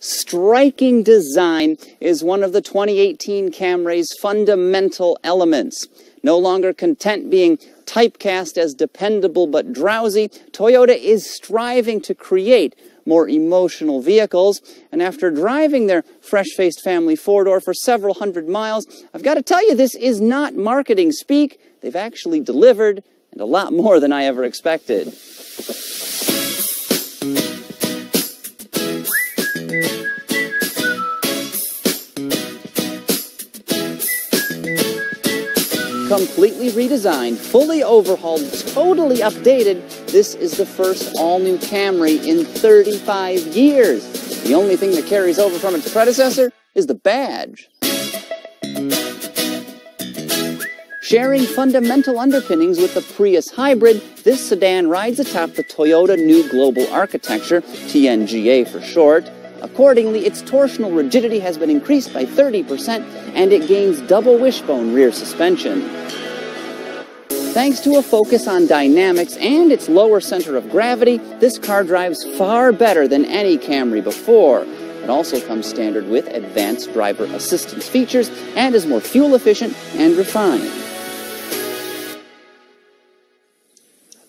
striking design is one of the 2018 Camry's fundamental elements. No longer content being typecast as dependable but drowsy, Toyota is striving to create more emotional vehicles. And after driving their fresh faced family four door for several hundred miles, I've got to tell you, this is not marketing speak. They've actually delivered, and a lot more than I ever expected. Completely redesigned, fully overhauled, totally updated. This is the first all-new Camry in 35 years. The only thing that carries over from its predecessor is the badge. Sharing fundamental underpinnings with the Prius hybrid, this sedan rides atop the Toyota New Global Architecture, TNGA for short. Accordingly, its torsional rigidity has been increased by 30% and it gains double wishbone rear suspension. Thanks to a focus on dynamics and its lower center of gravity, this car drives far better than any Camry before. It also comes standard with advanced driver assistance features and is more fuel efficient and refined.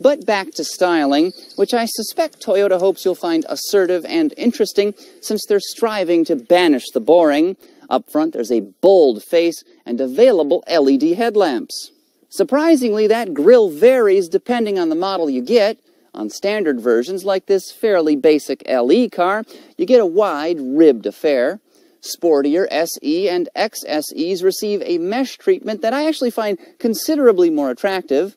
But back to styling, which I suspect Toyota hopes you'll find assertive and interesting since they're striving to banish the boring. Up front, there's a bold face and available LED headlamps. Surprisingly, that grille varies depending on the model you get. On standard versions, like this fairly basic LE car, you get a wide, ribbed affair. Sportier SE and XSEs receive a mesh treatment that I actually find considerably more attractive.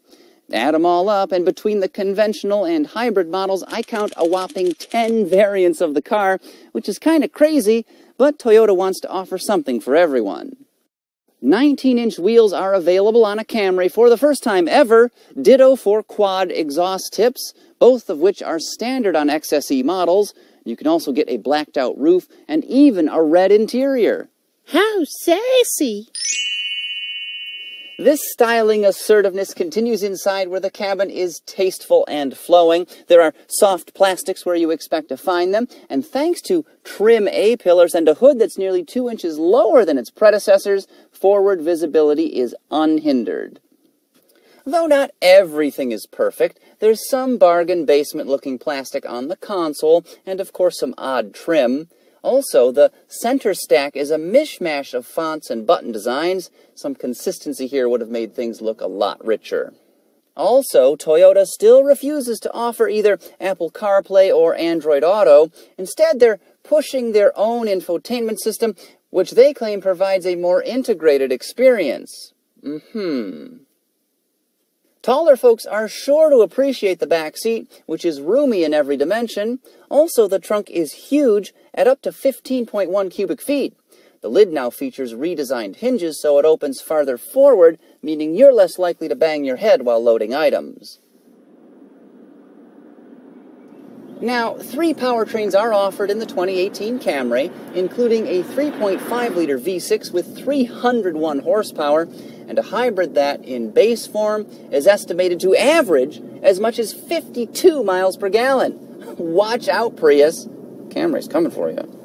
Add them all up, and between the conventional and hybrid models, I count a whopping 10 variants of the car, which is kind of crazy, but Toyota wants to offer something for everyone. 19 inch wheels are available on a Camry for the first time ever, ditto for quad exhaust tips, both of which are standard on XSE models. You can also get a blacked out roof and even a red interior. How sassy! This styling assertiveness continues inside where the cabin is tasteful and flowing. There are soft plastics where you expect to find them, and thanks to trim A-pillars and a hood that's nearly two inches lower than its predecessors, forward visibility is unhindered. Though not everything is perfect, there's some bargain basement looking plastic on the console, and of course some odd trim. Also, the center stack is a mishmash of fonts and button designs. Some consistency here would have made things look a lot richer. Also, Toyota still refuses to offer either Apple CarPlay or Android Auto. Instead, they're pushing their own infotainment system, which they claim provides a more integrated experience. Mm-hmm. Taller folks are sure to appreciate the back seat, which is roomy in every dimension. Also, the trunk is huge at up to 15.1 cubic feet. The lid now features redesigned hinges so it opens farther forward, meaning you're less likely to bang your head while loading items. Now, three powertrains are offered in the 2018 Camry, including a 3.5-liter V6 with 301 horsepower and a hybrid that, in base form, is estimated to average as much as 52 miles per gallon. Watch out, Prius. Camry's coming for you.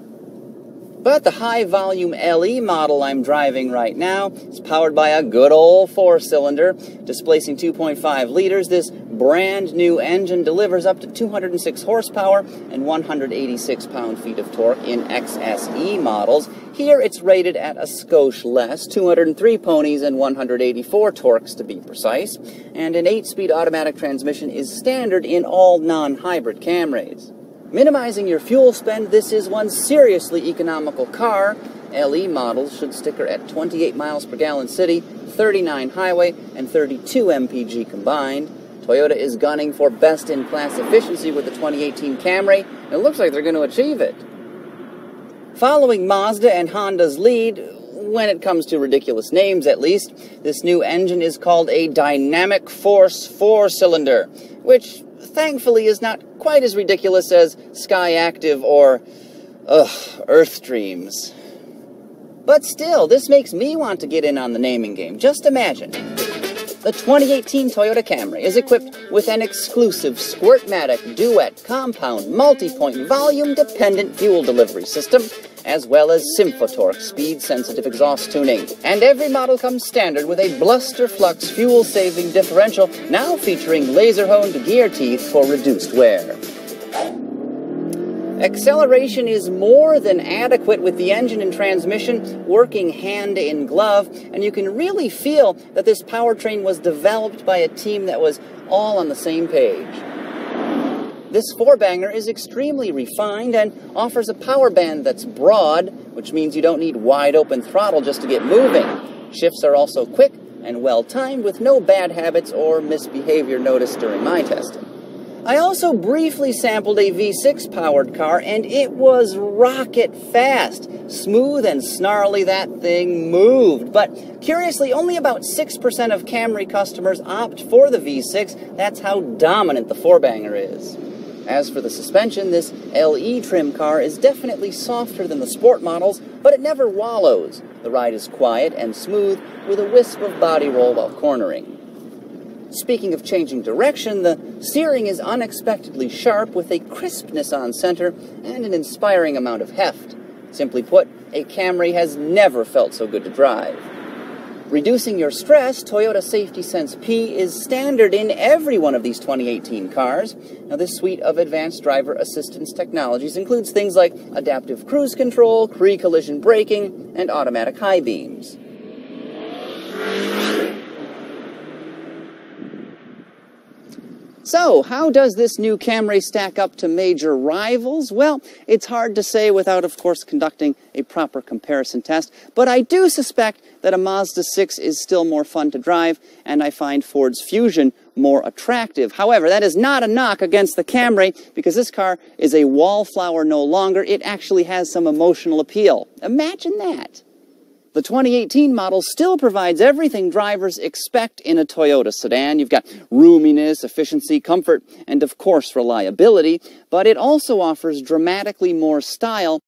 But the high volume LE model I'm driving right now is powered by a good old four cylinder. Displacing 2.5 liters, this brand new engine delivers up to 206 horsepower and 186 pound feet of torque in XSE models. Here it's rated at a skosh less, 203 ponies and 184 torques to be precise. And an 8 speed automatic transmission is standard in all non hybrid Camrys. Minimizing your fuel spend, this is one seriously economical car. LE models should sticker at 28 miles per gallon city, 39 highway, and 32 MPG combined. Toyota is gunning for best in class efficiency with the 2018 Camry, and it looks like they're going to achieve it. Following Mazda and Honda's lead, when it comes to ridiculous names at least, this new engine is called a Dynamic Force 4 cylinder, which thankfully is not quite as ridiculous as Skyactiv or, ugh, Earth Dreams. But still, this makes me want to get in on the naming game. Just imagine. The 2018 Toyota Camry is equipped with an exclusive Squirtmatic Duet compound multi-point volume-dependent fuel delivery system, as well as Symphotorque speed-sensitive exhaust tuning. And every model comes standard with a Bluster Flux fuel-saving differential, now featuring laser-honed gear teeth for reduced wear. Acceleration is more than adequate with the engine and transmission working hand in glove, and you can really feel that this powertrain was developed by a team that was all on the same page. This four-banger is extremely refined and offers a power band that's broad, which means you don't need wide open throttle just to get moving. Shifts are also quick and well timed with no bad habits or misbehavior noticed during my testing. I also briefly sampled a V6 powered car, and it was rocket fast. Smooth and snarly, that thing moved. But curiously, only about 6% of Camry customers opt for the V6. That's how dominant the four banger is. As for the suspension, this LE trim car is definitely softer than the sport models, but it never wallows. The ride is quiet and smooth, with a wisp of body roll while cornering. Speaking of changing direction, the steering is unexpectedly sharp with a crispness on center and an inspiring amount of heft. Simply put, a Camry has never felt so good to drive. Reducing your stress, Toyota Safety Sense P is standard in every one of these 2018 cars. Now, this suite of advanced driver assistance technologies includes things like adaptive cruise control, pre collision braking, and automatic high beams. So, how does this new Camry stack up to major rivals? Well, it's hard to say without, of course, conducting a proper comparison test, but I do suspect that a Mazda 6 is still more fun to drive, and I find Ford's Fusion more attractive. However, that is not a knock against the Camry, because this car is a wallflower no longer. It actually has some emotional appeal. Imagine that. The 2018 model still provides everything drivers expect in a Toyota sedan. You've got roominess, efficiency, comfort, and of course reliability, but it also offers dramatically more style